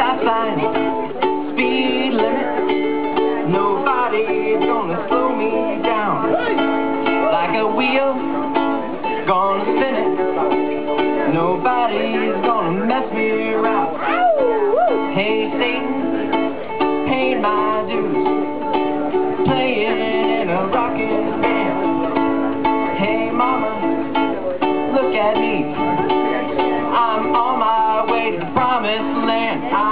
stop sign, speed limit. Nobody's gonna slow me down. Like a wheel, gonna spin it. Nobody's gonna mess me around. Hey Satan, pay my dues. Playing in a rockin' band. Hey mama, look at me. I'm on my way to promised land. I